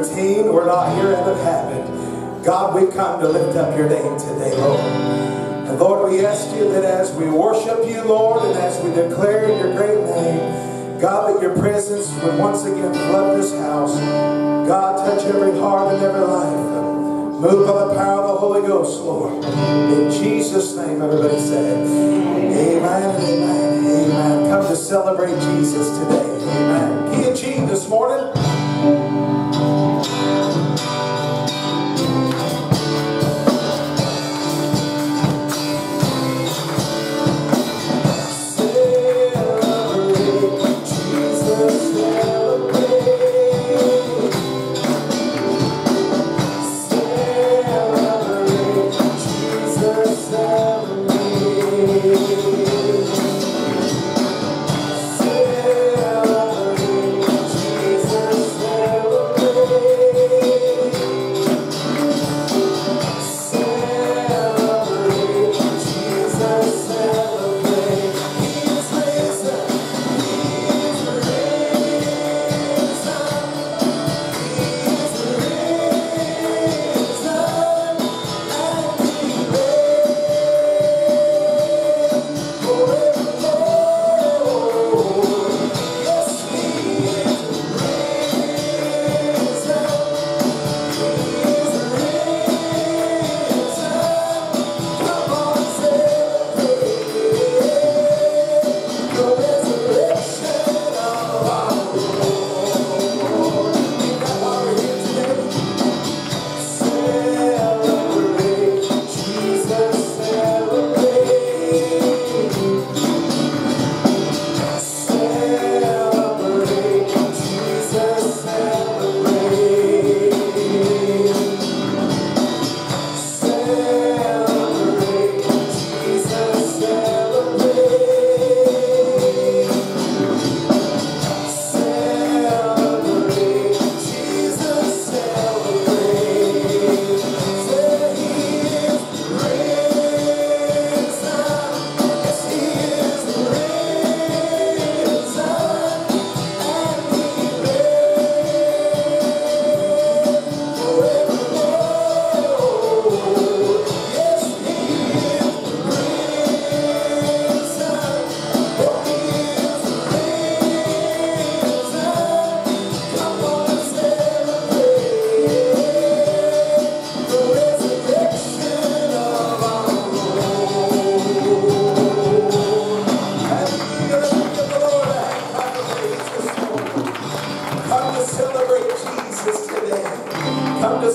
routine or not here in the habit. God, we come to lift up your name today, Lord. And Lord, we ask you that as we worship you, Lord, and as we declare your great name, God, that your presence would once again flood this house. God, touch every heart and every life. Move by the power of the Holy Ghost, Lord. In Jesus' name, everybody said, Amen, amen, amen. Come to celebrate Jesus today. Amen. He achieved this morning.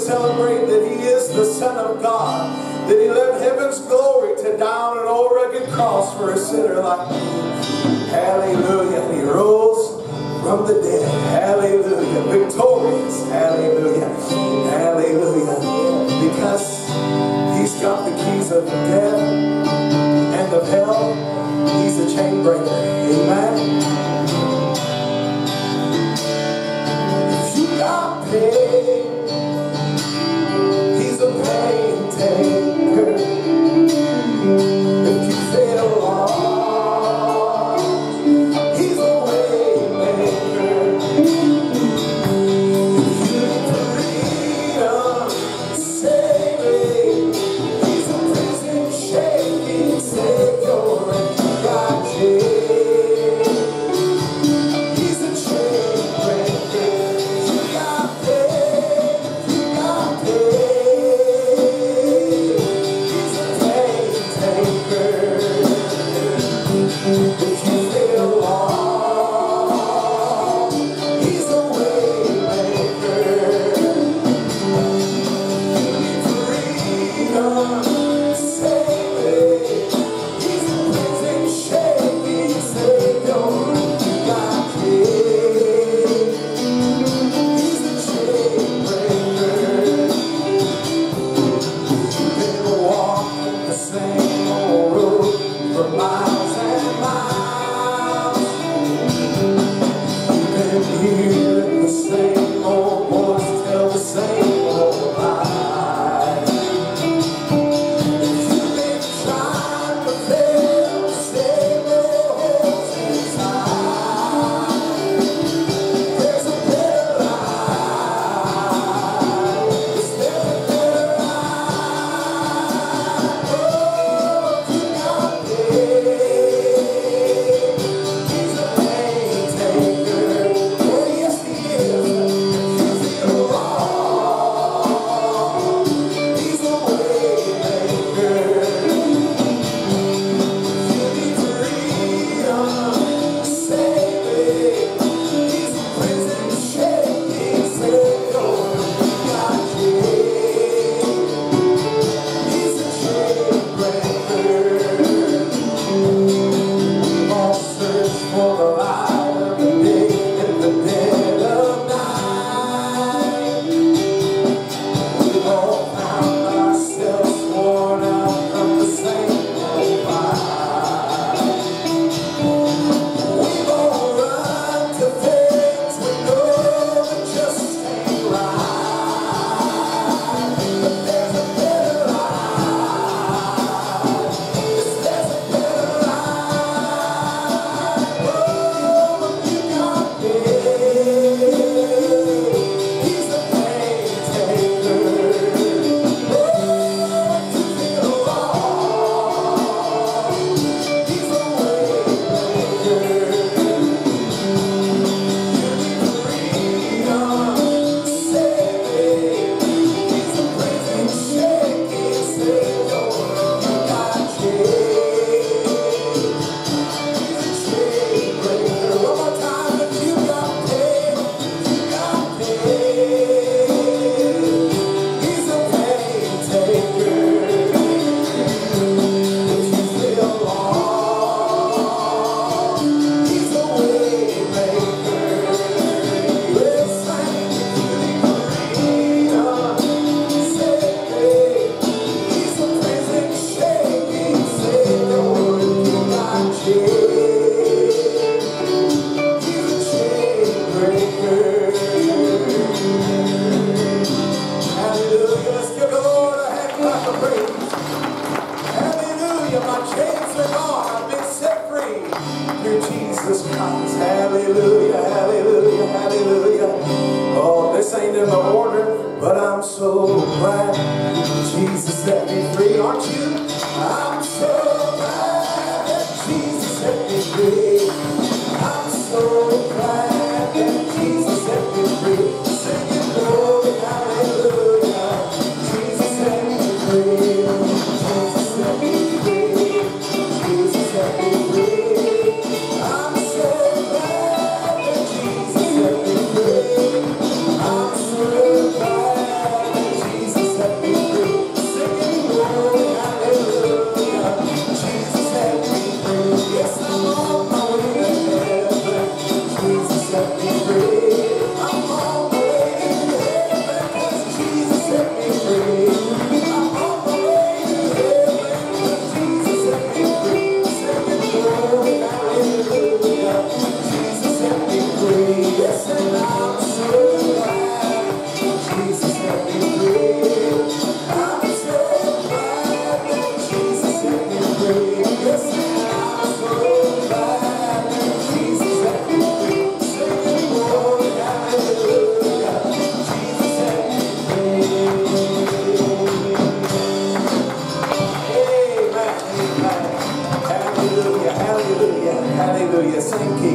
celebrate that he is the Son of God, that he left heaven's glory to die on an old rugged cross for a sinner like me. Hallelujah. He rose from the dead. Hallelujah. Victorious. Hallelujah. Hallelujah. Because he's got the keys of death and of hell. He's a chain breaker. Amen. hallelujah, hallelujah, hallelujah. Oh, this ain't in the order, but I'm so glad Jesus set me free, aren't you? I'm en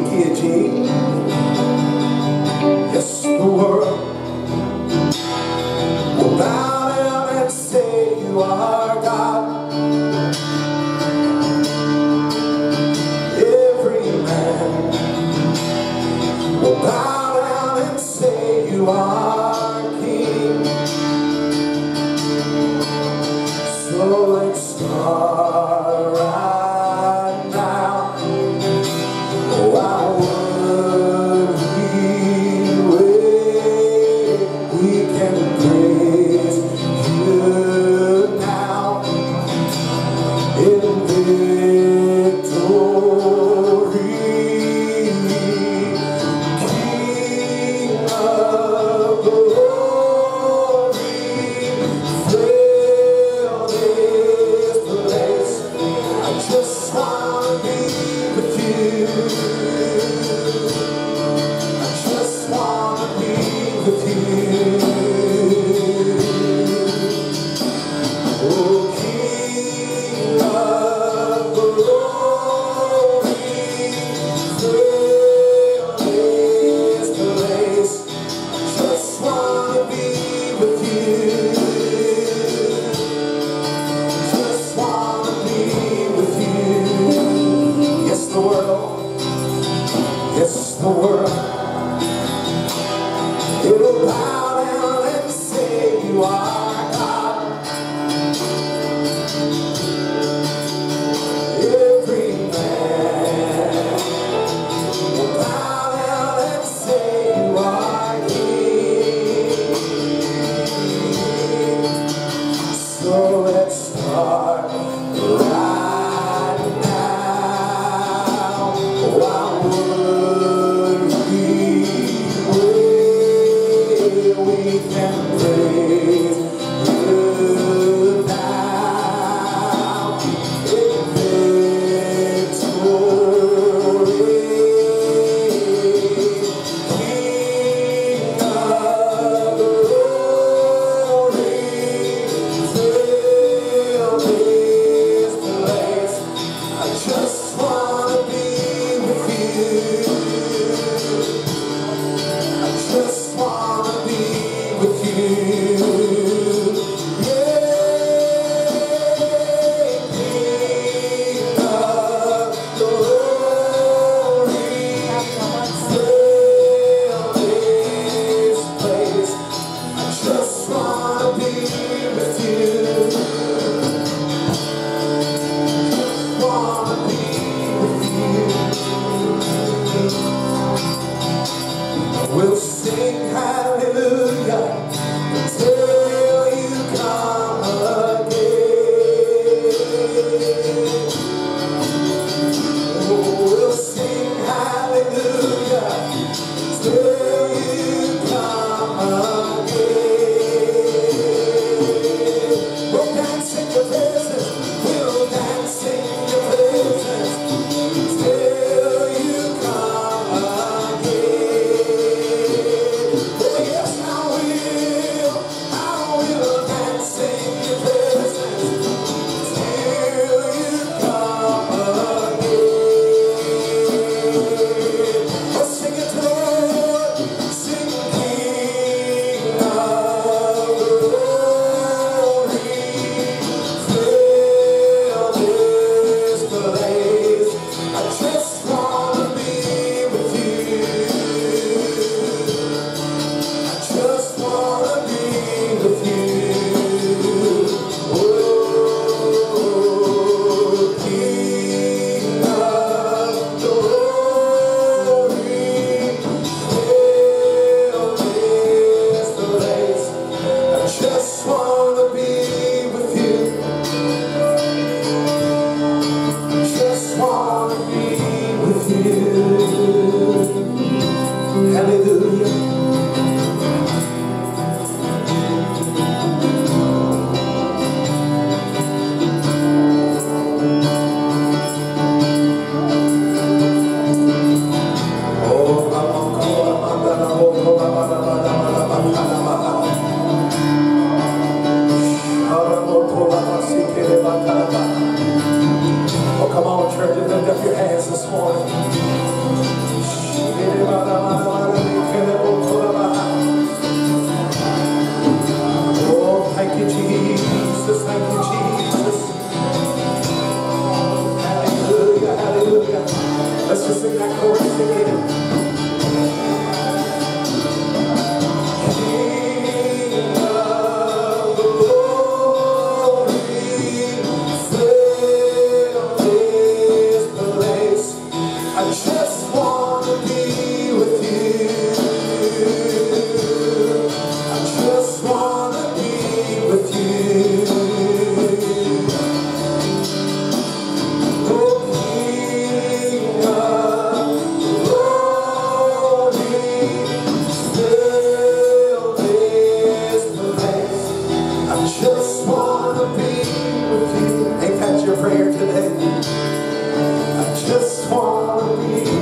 I just want to be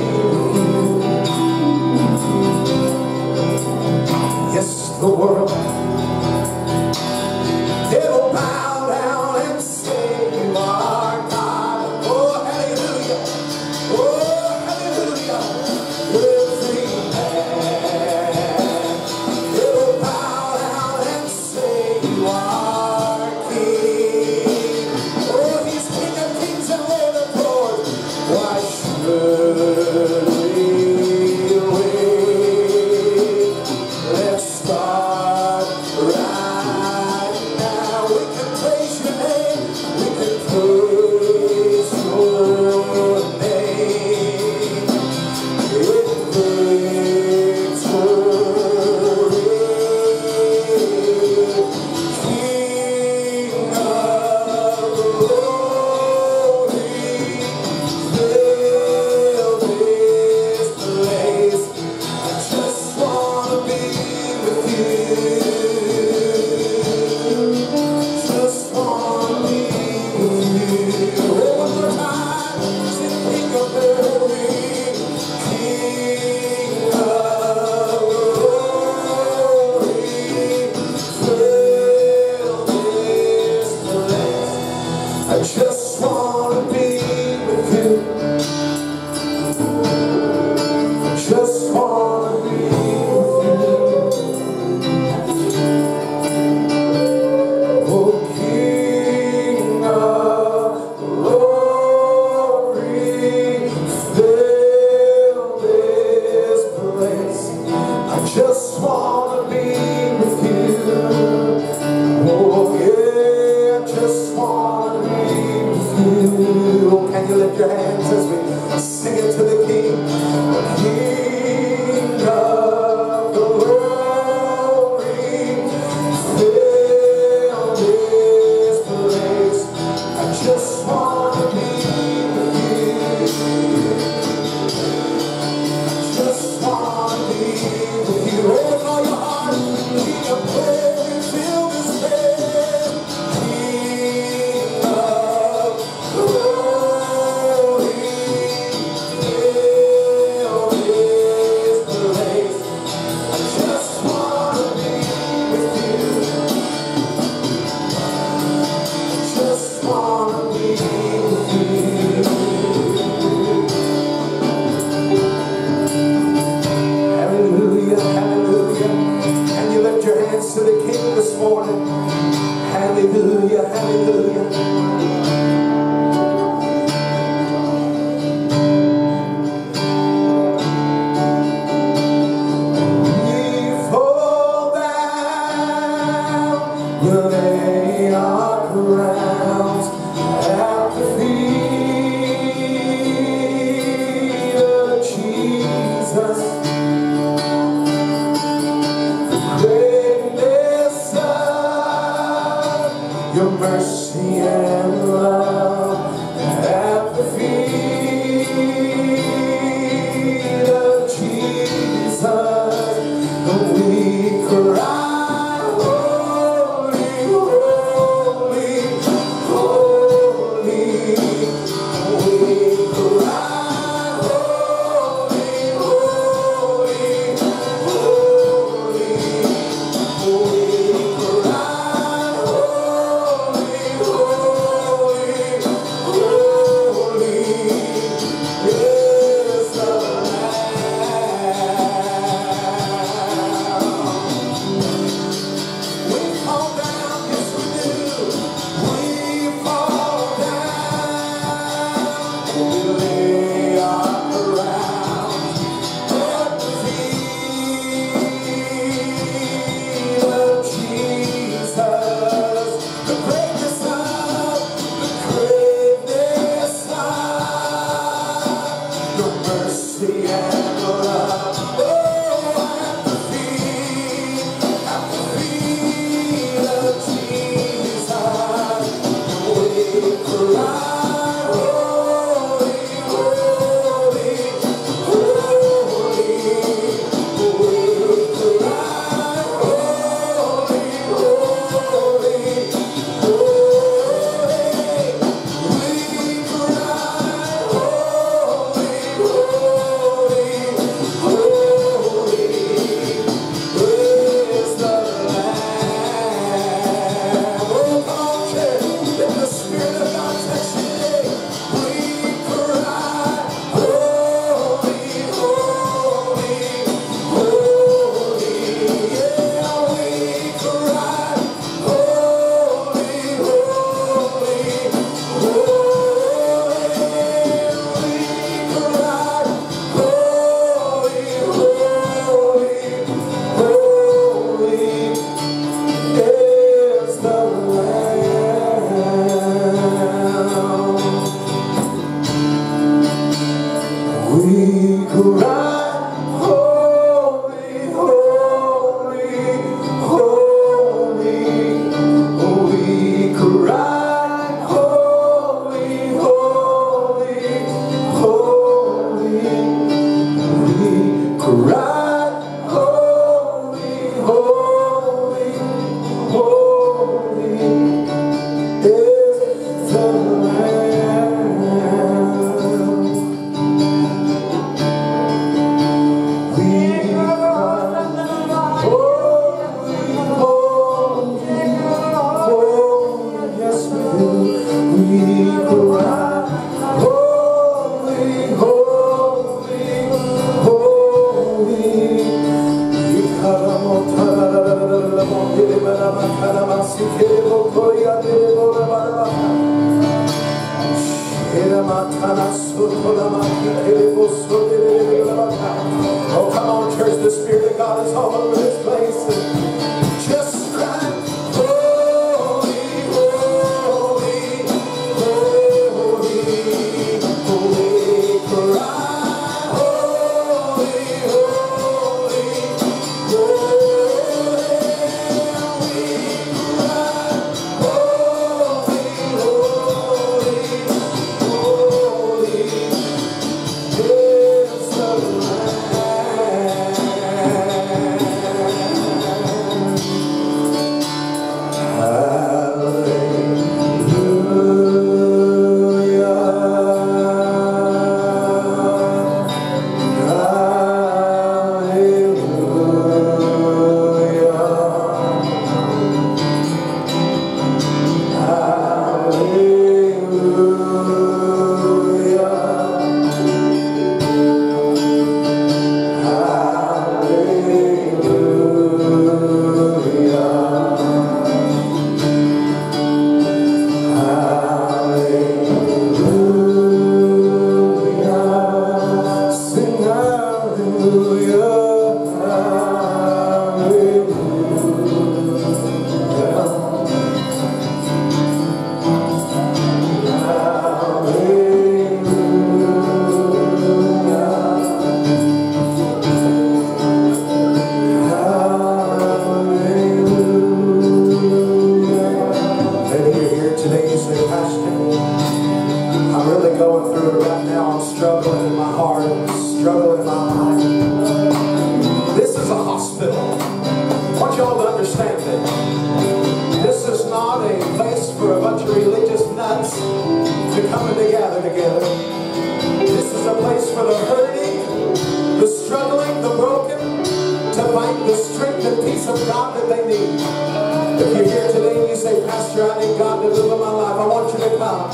If you're here today and you say, Pastor, I need God to live in my life, I want you to come.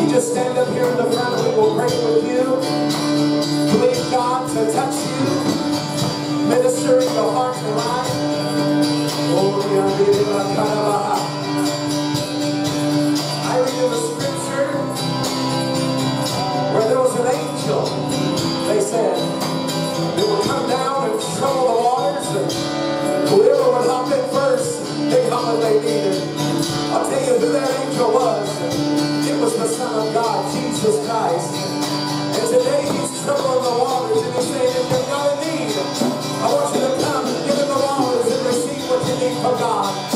You just stand up here in the front and we will pray with you. Believe God to touch you, ministering your heart and mind. Oh, they needed. I'll tell you who that angel was. It was the Son of God, Jesus Christ. And today he's troubling the waters and he's saying, if you've got a need, I want you to come and get in the waters and receive what you need from God.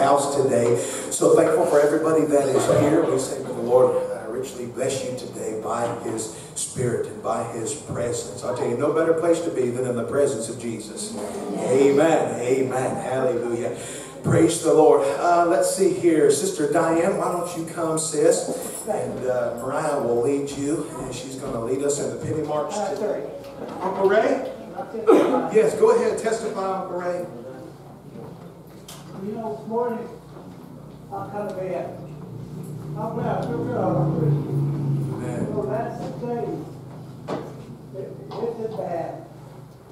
House today. So thankful for everybody that is here. We say, to the Lord I richly bless you today by His Spirit and by His presence. I'll tell you, no better place to be than in the presence of Jesus. Amen. Amen. Hallelujah. Praise the Lord. Uh, let's see here. Sister Diane, why don't you come, sis? And uh, Mariah will lead you. And she's going to lead us in the penny march today. Uncle Ray? Yes, go ahead. Testify, Uncle Ray. You know, this morning, I kind of bad. I'm glad I feel good Amen. So that's the thing. It, it's bad.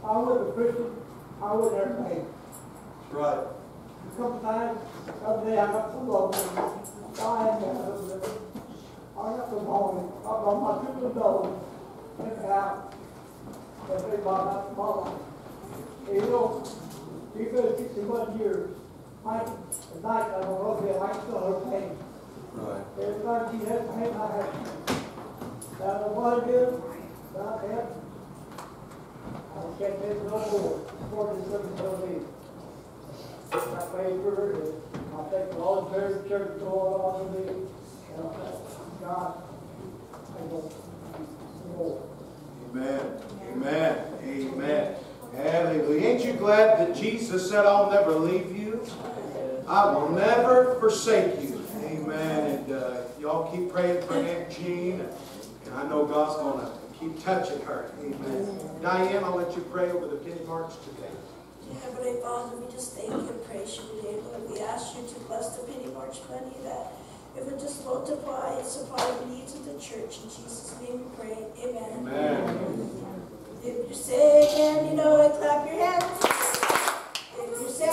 I was a Christian, I was everything. Right. A couple times, the other day I got some love. I had that. I got some home. I brought my two little dogs. Went out. And they bought out the. And you know, you go sixty-one years. I, at night, I'm on road here, I still have pain. Right. Every time she has pain, I have pain. Now, the one good, not that. I can't take no more, more than seven till me. I pray for her, and I the Lord's church going on to me, and I thank God, I go, more. Amen. Amen. Amen. Hallelujah. Ain't you glad that Jesus said, I'll never leave you? I will never forsake you. Amen. And uh, y'all keep praying for Aunt Jean. And I know God's going to keep touching her. Amen. Diane, I'll let you pray over the penny march today. Heavenly Father, we just thank you and praise you today, Lord. We ask you to bless the penny march money that it would just multiply and supply the needs of the church. In Jesus' name we pray. Amen. Amen. If you're it and you know it, clap your hands. If you say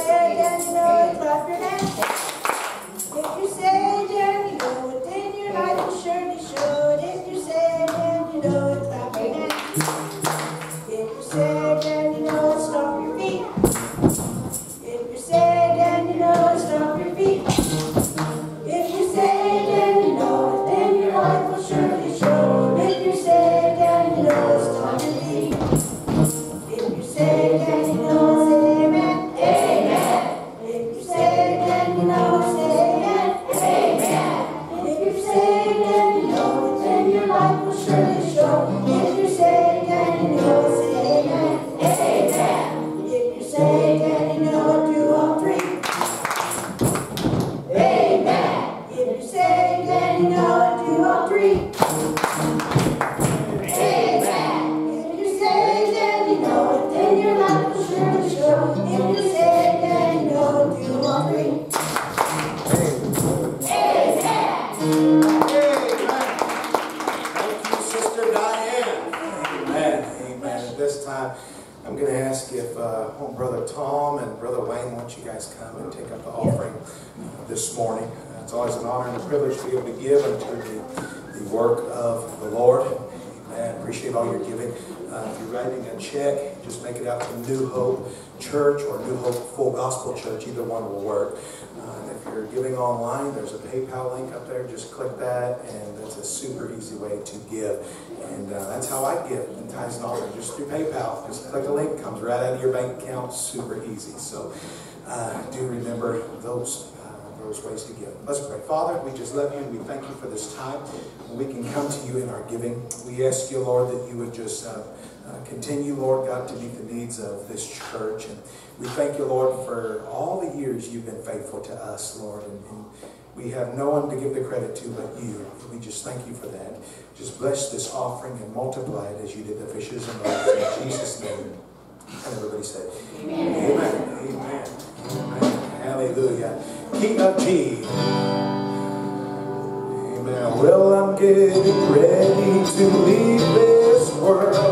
and you it, then your life will surely show Either one will work. Uh, if you're giving online, there's a PayPal link up there. Just click that, and that's a super easy way to give. And uh, that's how I give in and offering, just through PayPal. Just click a link, comes right out of your bank account, super easy. So uh, do remember those uh, those ways to give. Let's pray. Father, we just love you and we thank you for this time. We can come to you in our giving. We ask you, Lord, that you would just uh, uh, continue, Lord God, to meet the needs of this church. And we thank you, Lord, for all the years you've been faithful to us, Lord. And, and we have no one to give the credit to but you. We just thank you for that. Just bless this offering and multiply it as you did the fishes and loaves. In Jesus' name. And everybody said, Amen. Amen. Amen. Amen. Hallelujah. King of G. Amen. Well, I'm getting ready to leave this world.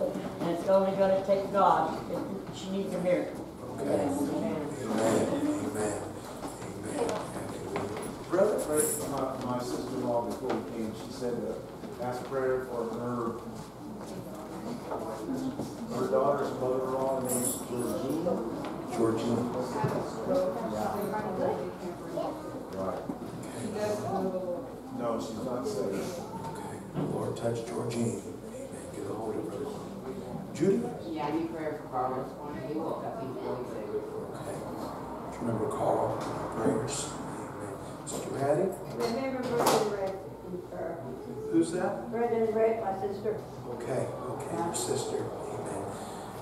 Something, and it's only going to take God. if She needs a miracle. Okay. Amen. Amen. Amen. Amen. Brother prayed for my, my sister-in-law before we came, she said to ask prayer for her, her daughter's mother-in-law named Georgina. Georgina. Right. No, she's not saved. Okay. Lord, touch Georgine. Amen. Get a hold of her. Judy. Yeah, I need prayer for Carl this morning. He woke up, he's really sick. Okay. Do you remember Carl in our prayers? Amen. Sister Patty. Remember Brendan Red, Who's that? Brendan Red, my sister. Okay, okay, your sister. Amen.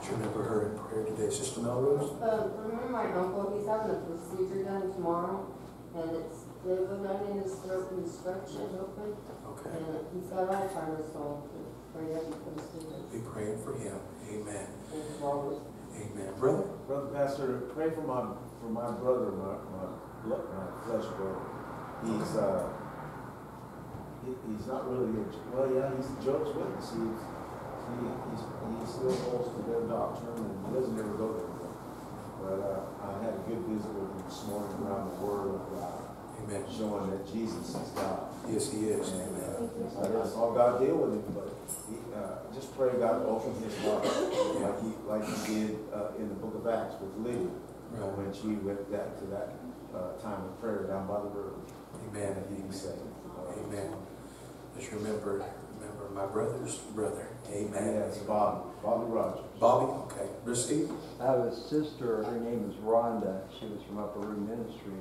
Do you remember her in prayer today? Sister Melrose? Uh, remember my uncle, he's having a procedure done tomorrow, and it's, they have a gun in his throat and stretch it open, Okay. and he's got Alzheimer's, so pray that he comes to this. Be praying for him. Amen. Amen. Brother? Brother Pastor, pray for my, for my brother, my, my, my flesh brother. He's, uh, he, he's not really, a, well, yeah, he's Job's witness. He's, he, he's, he still holds to their doctrine and he doesn't ever go there. But, uh, I had a good visit with him this morning around the word of God, Amen. showing that Jesus is God. Yes, he is. And, Amen. uh, I saw God deal with him, but he, uh, just pray God open his heart, like he, like he did, uh, in the book of Acts with Lydia. Right. When she went back to that, uh, time of prayer down by the river, Amen. and he was saved. Amen. Just remember, remember my brother's brother. Amen. Yes, Bobby, Bobby Rogers. Bobby, okay. Brother Steve? I have a sister, her name is Rhonda, she was from Upper Room Ministry.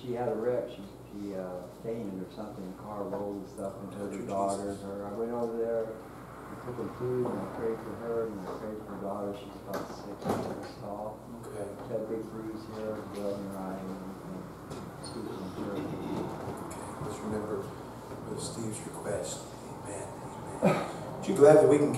She had a wreck, she, she, uh, fainted or something, the car rolled and stuff, and hurt her daughter, her, I went over there, I took her food, and I prayed for her, and I prayed for her daughter, she's about six months tall. Okay. She had a big bruise here, blood in her eye, and everything, she was in church. Okay, let's remember Steve's request. Amen. Amen. Aren't you glad that we can